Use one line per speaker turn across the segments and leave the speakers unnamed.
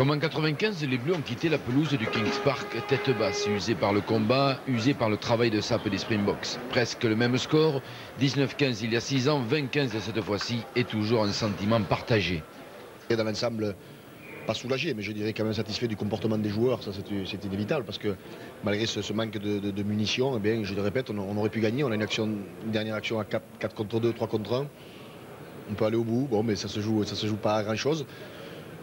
Comme en 95, les Bleus ont quitté la pelouse du Kings Park tête basse, usée par le combat, usée par le travail de sape des Springboks. Presque le même score, 19-15 il y a 6 ans, 20-15 cette fois-ci, et toujours un sentiment partagé.
Et dans l'ensemble, pas soulagé, mais je dirais quand même satisfait du comportement des joueurs, ça c'est inévitable, parce que malgré ce, manque de, munitions, eh bien, je le répète, on, aurait pu gagner, on a une, action, une dernière action à 4, 4 contre 2, 3 contre 1, on peut aller au bout, bon mais ça se ça se joue pas à grand chose.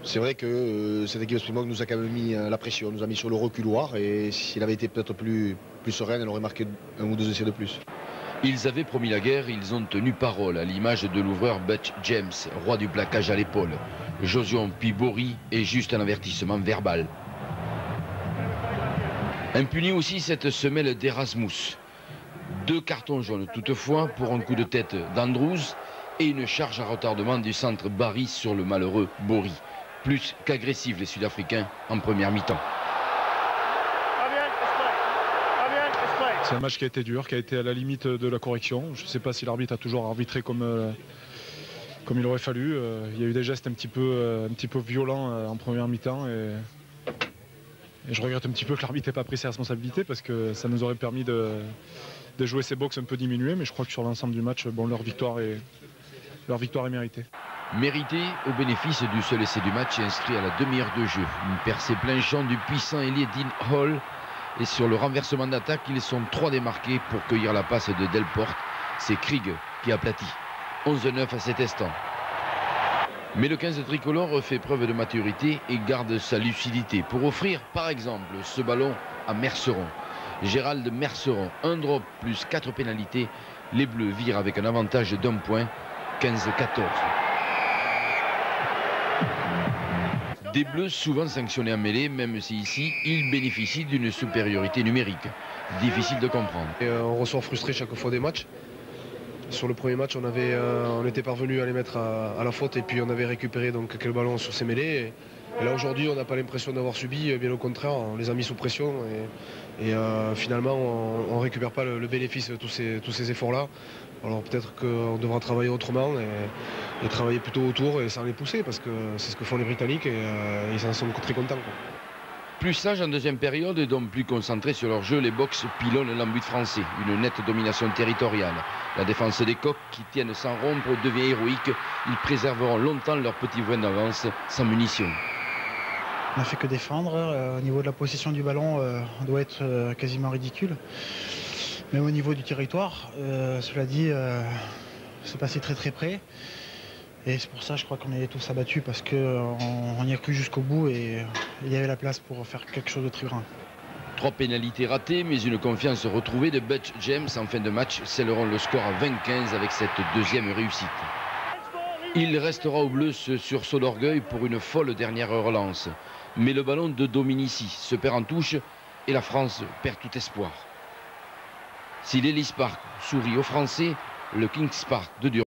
C'est vrai que euh, cette équipe de Springbok nous a quand même mis euh, la pression, nous a mis sur le reculoir et s'il avait été peut-être plus, plus sereine, elle aurait marqué un ou deux essais de plus.
Ils avaient promis la guerre, ils ont tenu parole à l'image de l'ouvreur Butch James, roi du plaquage à l'épaule. Josion Pibori est juste un avertissement verbal. Impuni aussi cette semelle d'Erasmus. Deux cartons jaunes toutefois pour un coup de tête d'Andrews et une charge à retardement du centre Barry sur le malheureux Bori plus qu'agressifs les Sud-Africains en première mi-temps.
C'est un match qui a été dur, qui a été à la limite de la correction. Je ne sais pas si l'arbitre a toujours arbitré comme, euh, comme il aurait fallu. Euh, il y a eu des gestes un petit peu, euh, un petit peu violents en première mi-temps. Et, je regrette un petit peu que l'arbitre n'ait pas pris ses responsabilités parce que ça nous aurait permis de, de jouer ces box un peu diminués. Mais je crois que sur l'ensemble du match, bon, leur, victoire est, leur victoire est méritée.
Mérité au bénéfice du seul essai du match inscrit à la demi-heure de jeu. Une percée plein champ du puissant Elie Dean Hall. Et sur le renversement d'attaque, ils sont trois démarqués pour cueillir la passe de Delporte. C'est Krieg qui aplatit. 11-9 à cet instant. Mais le 15 tricolore fait preuve de maturité et garde sa lucidité pour offrir, par exemple, ce ballon à Merceron. Gérald Merceron, un drop plus quatre pénalités. Les Bleus virent avec un avantage d'un point, 15-14. Des Bleus souvent sanctionnés en mêlée, même si ici, ils bénéficient d'une supériorité numérique. Difficile de comprendre.
Euh, on ressort frustré chaque fois des matchs. Sur le premier match, on, avait, euh, on était parvenu à les mettre à, la faute et puis on avait récupéré donc quelques ballons sur ces mêlées. Là aujourd'hui, on n'a pas l'impression d'avoir subi, bien au contraire, on les a mis sous pression et, euh, finalement, on ne récupère pas le, bénéfice de tous ces, efforts-là. Alors peut-être qu'on devra travailler autrement et, travailler plutôt autour et sans les pousser parce que c'est ce que font les Britanniques et euh, ils en sont très contents.
Plus sage en deuxième période et donc plus concentrés sur leur jeu, les box pilonnent l'embut français. Une nette domination territoriale. La défense des coqs qui tiennent sans rompre devient héroïque. Ils préserveront longtemps leur petit point d'avance sans munitions.
On n'a fait que défendre. Euh, au niveau de la possession du ballon, euh, on doit être quasiment ridicule. Même au niveau du territoire, euh, cela dit, euh, c'est passé très très près. Et c'est pour ça, je crois qu'on est tous abattus parce qu'on y a cru jusqu'au bout et il y avait la place pour faire quelque chose de très grand.
Trois pénalités ratées, mais une confiance retrouvée de Butch James en fin de match scelleront le score à 20-15 avec cette deuxième réussite. Il restera au bleu ce sursaut d'orgueil pour une folle dernière relance. Mais le ballon de Dominici se perd en touche et la France perd tout espoir. Si l'Ellis Park sourit aux Français, le Kings Park de Durham